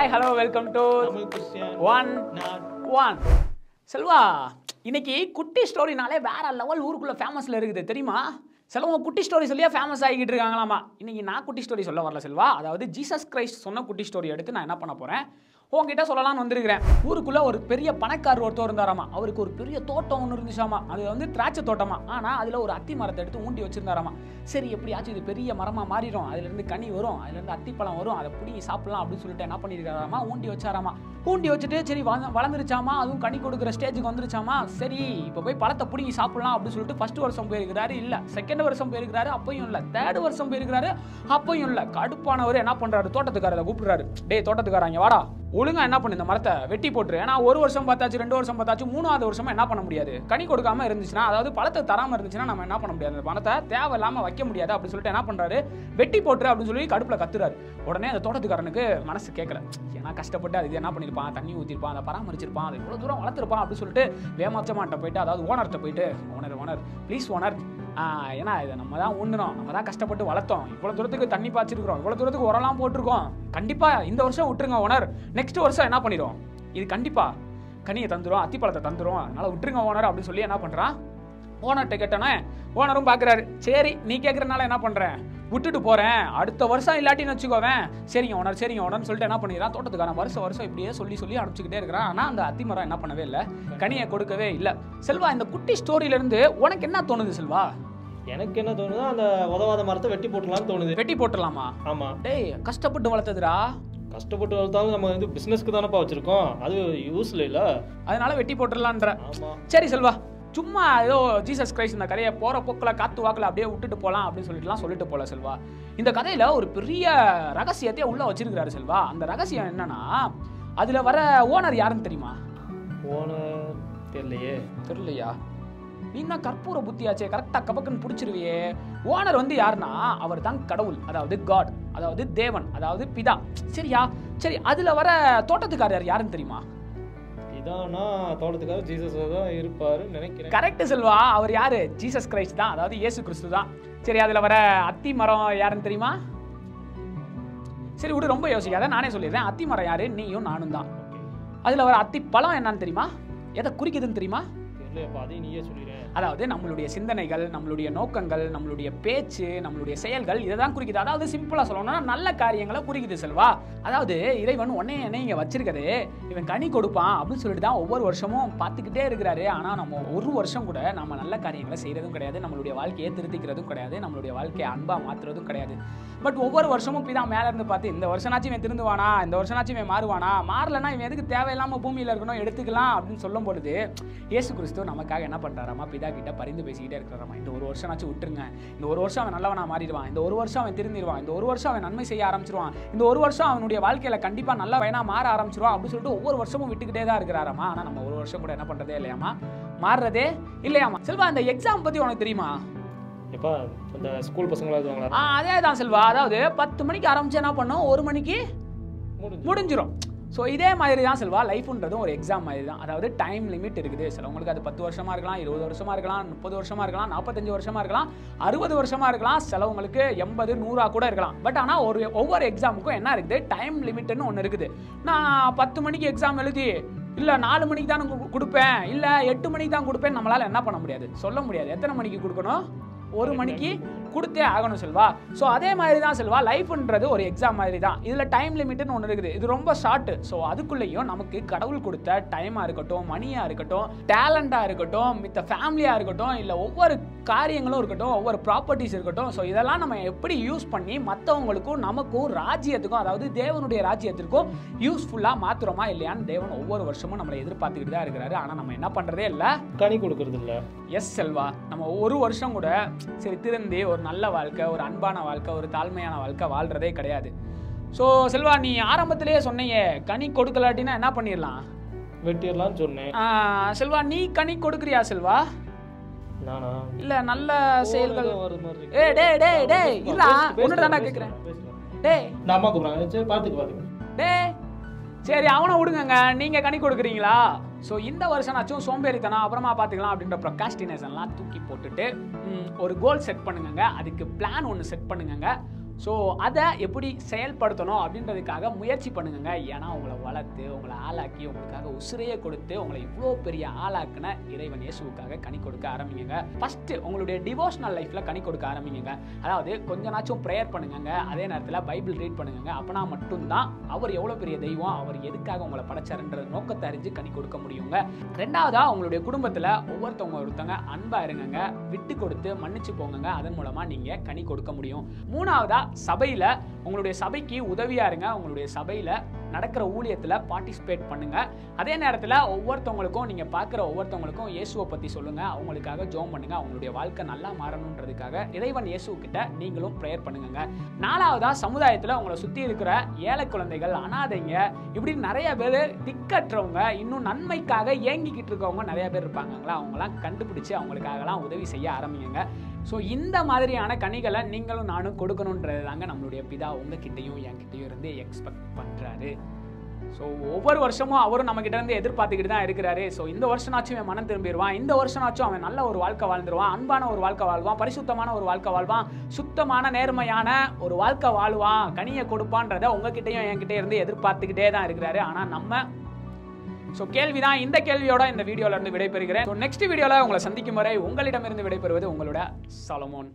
Hi hello welcome to one one Selva இன்னைக்கு குட்டி ஸ்டோரினாலே வேற லெவல் ஊருக்குள்ள ஃபேமஸ்ல இருக்குது தெரியுமா? சிலவங்க குட்டி ஸ்டோரி சொல்லியே ஃபேமஸ் ஆகிட்டு இருக்காங்களாமா? இன்னைக்கு நான் குட்டி ஸ்டோரி சொல்ல வரல செல்வா. அதாவது ஜீசஸ் கிரைஸ்ட் சொன்ன குட்டி ஸ்டோரி எடுத்து நான் என்ன பண்ண போறேன்? உங்ககிட்ட சொல்லலாம்னு வந்திருக்கிறேன். ஊருக்குள்ள ஒரு பெரிய பணக்காரர் ஒருத்தர் இருந்தாராமா? அவருக்கு ஒரு பெரிய தோட்டம் ஒன்று இருந்துச்சாமா? அது வந்து திராட்சை தோட்டமா? ஆனா அதுல ஒரு அத்தி மரத்தை எடுத்து ஊண்டி வச்சிருந்தாராமா? சரி எப்படியாச்சும் இது பெரிய மரமா மாறிடும். அதுல இருந்து கனி வரும் அதுல இருந்து அத்திப்பழம் வரும் அதை பிடிங்கி சாப்பிடலாம் அப்படின்னு சொல்லிட்டு என்ன பண்ணிருக்காராமா ஊண்டி வச்சாராமா? ஊண்டி வச்சுட்டு சரி வளர்ந்துருச்சாமா? அதுவும் கனி கொடுக்குற ஸ்டேஜுக்கு வந்துருச்சாமா? சரி இப்போ போய் பழத்தை பிடிங்கி சாப்பிடலாம் அப்படின்னு சொல்லிட்டு ஃபர்ஸ்ட் வருஷம் போயிருக்கிறாரு. இல்லை செகண்ட் வருஷம் போயிருக்கிறாரு அப்பையும் இல்லை. தேர்ட் வருஷம் போயிருக்கிறாரு அப்பையும் இல்லை. கடுப்பானவர் என்ன பண்ணுறாரு தோட்டத்துக்காரரை கூப்பிடுறாரு. டேய் தோட்டத்துக்காரங்க வாடா. ஒழுங்காக என்ன பண்ணு இந்த மரத்தை வெட்டி போட்டுரு. ஏன்னா ஒரு வருஷம் பார்த்தாச்சு ரெண்டு வருஷம் பார்த்தாச்சு மூணாவது வருஷமா என்ன பண்ண முடியாது. கனி கொடுக்காம இருந்துச்சுன்னா அதாவது பழத்தை தராம இருந்துச்சுன்னா நம்ம என்ன பண்ண முடியாது. அந்த பணத்தை தேவையில்லாம வைக்க முடியாது அப்படின்னு சொல்லிட்டு என்ன பண்றாரு? வெட்டி போட்டுரு அப்படின்னு சொல்லி கடுப்புல கத்துறாரு. உடனே அந்த தோட்டத்துக்காரனுக்கு மனசு கேட்கல ஏன்னா கஷ்டப்பட்டு அது என்ன பண்ணிருப்பான்? தண்ணி ஊத்திருப்பான் அதை பராமரிச்சிருப்பான் அதை இவ்வளவு தூரம் வளர்த்துருப்பான் அப்படின்னு சொல்லிட்டு வேமாச்சமாட்ட போயிட்டு அதாவது ஓனர்கிட்ட போயிட்டு ஓனர் ஓனர் ப்ளீஸ் ஓனர் ஏன்னா இதை நம்ம தான் உண்ணுறோம். நம்ம தான் கஷ்டப்பட்டு வளர்த்தோம். இவ்வளோ தூரத்துக்கு தண்ணி பாய்ச்சிருக்கிறோம். இவ்வளோ தூரத்துக்கு உரம்லாம் போட்டிருக்கோம். கண்டிப்பாக இந்த வருஷம் விட்டுருங்க ஓனர். நெக்ஸ்ட் வருஷம் என்ன பண்ணிடும் இது கண்டிப்பாக கனியை தந்துடும் அத்திப்பழத்தை தந்துடும் அதனால் விட்டுருங்க ஓனர் அப்படின்னு சொல்லி என்ன பண்ணுறான் ஓனர்கிட்ட கேட்டோன்னே ஓனரும் பார்க்குறாரு சரி நீ கேட்குறனால என்ன பண்ணுறேன் விட்டுட்டு போகிறேன் அடுத்த வருஷம் இல்லாட்டின்னு வச்சுக்கோவேன். சரிங்க ஓனர் சரிங்க ஓனர்னு சொல்லிட்டு என்ன பண்ணிடுறான்? தோட்டத்துக்கான வருஷம் வருஷம் இப்படியே சொல்லி சொல்லி அனுப்பிச்சிக்கிட்டே இருக்கிறான். ஆனால் அந்த அத்திமரம் என்ன பண்ணவே இல்லை. கனியை கொடுக்கவே இல்லை. செல்வா இந்த குட்டி ஸ்டோரியிலேருந்து உனக்கு என்ன தோணுது செல்வா? எனக்கு என்ன தோணுதோ அந்த உதவாத மரத்தை வெட்டி போட்டுலாம்னு தோணுது. வெட்டி போட்டுடலாமா? ஆமா. டேய் கஷ்டப்பட்டு வளர்த்ததுடா. கஷ்டப்பட்டு வளர்த்தாலும் நம்ம வந்து பிசினஸ்க்கு தானப்பா வச்சிருக்கோம். அது யூஸ்ல இல்ல. அதனால வெட்டி போட்டுடலான்ற. சரி செல்வா சும்மா ஏதோ ஜீசஸ் கிரைஸ்ட் இந்த கதையை போற போக்கில் காத்து வாக்கில் அப்படியே விட்டுட்டு போகலாம் அப்படின்னு சொல்லிட்டுலாம் சொல்லிட்டு போல செல்வா. இந்த கதையில ஒரு பெரிய ரகசியத்தையே உள்ள வச்சிருக்கிறாரு செல்வா. அந்த ரகசியம் என்னன்னா அதுல வர ஓனர் யாருன்னு தெரியுமா? ஓனர் தெரியலையே. தெரியலையா? நீ தான் கற்பூர புத்தியாச்சே கரெக்டாக கபக்குன்னு பிடிச்சிருவியே. ஓனர் வந்து யாருன்னா அவர் தான் கடவுள் அதாவது காட் அதாவது தேவன் அதாவது பிதா. சரியா? சரி அதுல வர தோட்டத்துக்காரர் யாருன்னு தெரியுமா? இதானா தோட்டத்துக்காக ஜீசஸ் தான் இருப்பாருன்னு நினைக்கிறேன். கரெக்ட் செல்வா அவர் யாரு? ஜீசஸ் கிரைஸ்ட் தான் அதாவது இயேசு கிறிஸ்து தான். சரி அதுல வர அத்தி மரம் யாருன்னு தெரியுமா? சரி விடு ரொம்ப யோசிக்காத நானே சொல்லிடுறேன். அத்தி மரம் யாரு? நீயும் நானும் தான். அதுல வர அத்தி பழம் என்னன்னு தெரியுமா? எதை குறிக்குதுன்னு தெரியுமா? அதையும் நீயே சொல்லிடுறேன். அதாவது நம்மளுடைய சிந்தனைகள் நம்மளுடைய நோக்கங்கள் நம்மளுடைய பேச்சு நம்மளுடைய செயல்கள் இதை தான் குறிக்குது. அதாவது சிம்பிளா சொல்லணும்னா நல்ல காரியங்களை குறிக்குது செல்வா. அதாவது இறைவன் உடனே என்ன இங்க வச்சிருக்கது இவன் கனி கொடுப்பான் அப்படின்னு சொல்லிட்டு தான் ஒவ்வொரு வருஷமும் பார்த்துக்கிட்டே இருக்கிறாரு. ஆனா நம்ம ஒரு வருஷம் கூட நம்ம நல்ல காரியங்களை செய்யறதும் கிடையாது. நம்மளுடைய வாழ்க்கையை திருத்திக்கிறதும் கிடையாது. நம்மளுடைய வாழ்க்கையை அன்பா மாத்துறதும் கிடையாது. பட் ஒவ்வொரு வருஷமும் இப்படி தான் மேல இருந்து பார்த்து இந்த வருஷனாச்சும் இவன் திருந்துவானா? இந்த வருஷனாச்சும் இவன் மாறுவானா? மாறலன்னா இவன் எதுக்கு தேவையில்லாம பூமியில இருக்கணும் எடுத்துக்கலாம் அப்படின்னு சொல்லும் பொழுது இயேசு கிறிஸ்து நமக்காக என்ன பண்றாராமா? பிதா கிட்ட பரிந்து பேசிக்கிட்டே இருக்கிறாராமா? இந்த ஒரு வருஷனாச்சும் விட்டுருங்க. இந்த ஒரு வருஷம் அவன் நல்லவனா மாறிடுவான். இந்த ஒரு வருஷம் அவன் திருந்திடுவான். இந்த ஒரு வருஷம் அவன் நன்மை செய்ய ஆரம்பிச்சிருவான். இந்த ஒரு வருஷம் அவனுடைய வாழ்க்கையில கண்டிப்பா நல்ல பையனா மாற ஆரம்பிச்சிருவான் அப்படின்னு சொல்லிட்டு ஒவ்வொரு வருஷமும் விட்டுக்கிட்டே தான் இருக்கிறாராமா? ஆனா நம்ம ஒரு வருஷம் கூட என்ன பண்றதே இல்லையாமா? மாறுறதே இல்லையாமா? செல்வா அந்த எக்ஸாம் பத்தி உனக்கு தெரியுமா? எப்பா இந்த ஸ்கூல் பசங்களா அதே தான் செல்வா. அதாவது பத்து மணிக்கு ஆரம்பிச்சு என்ன பண்ணோம்? ஒரு மணிக்கு முடிஞ்சு முடிஞ்சிரும். ஸோ இதே மாதிரி தான் செல்வா லைஃப்ன்றதும் ஒரு எக்ஸாம் மாதிரி தான் அதாவது டைம் லிமிட் இருக்குது. சிலவங்களுக்கு அது பத்து வருஷமா இருக்கலாம் இருபது வருஷமா இருக்கலாம் முப்பது வருஷமா இருக்கலாம் நாற்பத்தஞ்சு வருஷமா இருக்கலாம் அறுபது வருஷமா இருக்கலாம் சிலவங்களுக்கு எண்பது நூறா கூட இருக்கலாம். பட் ஆனால் ஒரு ஒவ்வொரு எக்ஸாமுக்கும் என்ன இருக்குது? டைம் லிமிட்னு ஒன்று இருக்குது. நான் பத்து மணிக்கு எக்ஸாம் எழுதி இல்லை நாலு மணிக்கு தான் கொடுப்பேன் இல்லை எட்டு மணிக்கு தான் கொடுப்பேன் நம்மளால என்ன பண்ண முடியாது? சொல்ல முடியாது. எத்தனை மணிக்கு கொடுக்கணும்? ஒரு மணிக்கு கொடுத்தே ஆகணும் செல்வா. ஸோ அதே மாதிரி தான் செல்வா லைஃப்ன்றது ஒரு எக்ஸாம் மாதிரி தான் இதில் டைம் லிமிட்னு ஒன்று இருக்குது. இது ரொம்ப ஷார்ட்டு ஸோ அதுக்குள்ளேயும் நமக்கு கடவுள் கொடுத்த டைமாக இருக்கட்டும் மணியாக இருக்கட்டும் டேலண்டாக இருக்கட்டும் மித்த ஃபேமிலியாக இருக்கட்டும் இல்லை ஒவ்வொரு காரியங்களும் இருக்கட்டும் ஒவ்வொரு ப்ராப்பர்ட்டிஸ் இருக்கட்டும். ஸோ இதெல்லாம் நம்ம எப்படி யூஸ் பண்ணி மற்றவங்களுக்கும் நமக்கும் ராஜ்யத்துக்கும் அதாவது தேவனுடைய ராஜ்யத்திற்கும் யூஸ்ஃபுல்லாக மாத்துறோமா இல்லையான்னு தேவன் ஒவ்வொரு வருஷமும் நம்மளை எதிர்பார்த்துக்கிட்டு தான் இருக்கிறாரு. ஆனால் நம்ம என்ன பண்ணுறதே இல்லை. கனி கொடுக்கறது இல்ல எஸ் செல்வா. நம்ம ஒரு வருஷம் கூட சரி திருந்தி ஒரு நல்ல வாழ்க்கை ஒரு அன்பான வாழ்க்கை ஒரு தாழ்மையான வாழ்க்கை வாழ்றதே கிடையாது. ஸோ செல்வா நீ ஆரம்பத்திலேயே சொன்னீங்க கனி கொடுக்கலாட்டினா என்ன பண்ணிடலாம் வெட்டிடலாம்னு சொன்னேன். செல்வா நீ கனி கொடுக்குறியா செல்வா? இல்ல நல்ல செயல்கள். ஒரு டேய் டேய் டேய் பேசு, இல்ல ஒன்று தானே பேசு. டேய். நான் அம்மா கூப்பிடுறாங்க சரி பாத்துக்கு பாத்துக்கு. டேய். சரி அவனை விடுங்கங்க. நீங்க கனி கொடுக்குறீங்களா? ஸோ இந்த வருஷனாச்சும் சோம்பேறித்தனம் அப்புறமா பார்த்துக்கலாம் அப்படின்ற ப்ரொகாஸ்டினேஷன்லாம் தூக்கி போட்டுட்டு ஒரு கோல் செட் பண்ணுங்கங்க. அதுக்கு பிளான் ஒன்று செட் பண்ணுங்கங்க. ஸோ அதை எப்படி செயல்படுத்தணும் அப்படின்றதுக்காக முயற்சி பண்ணுங்க ஏன்னா உங்களை வளர்த்து உங்களை ஆளாக்கி உங்களுக்காக உசிரையே கொடுத்து உங்களை இவ்வளோ பெரிய ஆளாக்குன இறைவன் இயேசுவுக்காக கனி கொடுக்க ஆரம்பிங்க. ஃபஸ்ட்டு உங்களுடைய டிவோஷனல் லைஃப்பில் கனி கொடுக்க ஆரம்பிங்க. அதாவது கொஞ்ச நாச்சும் ப்ரேயர் பண்ணுங்க அதே நேரத்தில் பைபிள் ரீட் பண்ணுங்க அப்போனா மட்டும்தான் அவர் எவ்வளோ பெரிய தெய்வம் அவர் எதுக்காக உங்களை படைச்சாருன்ற நோக்கத்தை அறிஞ்சு கனி கொடுக்க முடியுங்க. ரெண்டாவதாக உங்களுடைய குடும்பத்தில் ஒவ்வொருத்தவங்க ஒருத்தவங்க அன்பாக இருங்கங்க. விட்டு கொடுத்து மன்னிச்சு போங்க அதன் மூலமாக நீங்கள் கனி கொடுக்க முடியும். மூணாவதாக சபையில் உங்களுடைய சபைக்கு உதவியாக இருங்க உங்களுடைய சபையில் நடக்கிற ஊழியத்தில் பார்ட்டிசிபேட் பண்ணுங்கள் அதே நேரத்தில் ஒவ்வொருத்தவங்களுக்கும் நீங்கள் பார்க்குற ஒவ்வொருத்தவங்களுக்கும் இயேசுவை பற்றி சொல்லுங்கள் அவங்களுக்காக ஜோம் பண்ணுங்கள் அவங்களுடைய வாழ்க்கை நல்லா மாறணுன்றதுக்காக இறைவன் இயேசுக்கிட்ட நீங்களும் ப்ரேயர் பண்ணுங்க நாலாவதாக சமுதாயத்தில் உங்களை சுற்றி இருக்கிற ஏழை குழந்தைகள் அனாதைங்க இப்படி நிறைய பேர் திக்கற்றவங்க இன்னும் நன்மைக்காக ஏங்கிக்கிட்டு இருக்கவங்க நிறைய பேர் இருப்பாங்களா அவங்களாம் கண்டுபிடிச்சி அவங்களுக்காகலாம் உதவி செய்ய ஆரம்பிங்க ஸோ இந்த மாதிரியான கனிகளை நீங்களும் நானும் கொடுக்கணுன்றது தாங்க நம்மளுடைய பிதா உங்ககிட்டையும் என்கிட்டையும் இருந்து எக்ஸ்பெக்ட் பண்ணுறாரு ஸோ ஒவ்வொரு வருஷமும் அவரும் நம்மக்கிட்ட இருந்து எதிர்பார்த்துக்கிட்டு தான் இருக்கிறாரு. ஸோ இந்த வருஷனாச்சும் அவன் மனம் திரும்பிடுவான். இந்த வருஷனாச்சும் அவன் நல்ல ஒரு வாழ்க்கை வாழ்ந்துருவான். அன்பான ஒரு வாழ்க்கை வாழ்வான். பரிசுத்தமான ஒரு வாழ்க்கை வாழ்வான். சுத்தமான நேர்மையான ஒரு வாழ்க்கை வாழ்வான். கனியை கொடுப்பான்றதை உங்ககிட்டயும் என்கிட்ட இருந்து எதிர்பார்த்துக்கிட்டே தான் இருக்கிறாரு. ஆனால் நம்ம ஸோ கேள்விதான் இந்த கேள்வியோட இந்த வீடியோல இருந்து விடைபெறுகிறேன். ஸோ நெக்ஸ்ட் வீடியோவில் உங்களை சந்திக்கும் வரை உங்களிடமிருந்து விடைபெறுவது உங்களோட சலமோன்.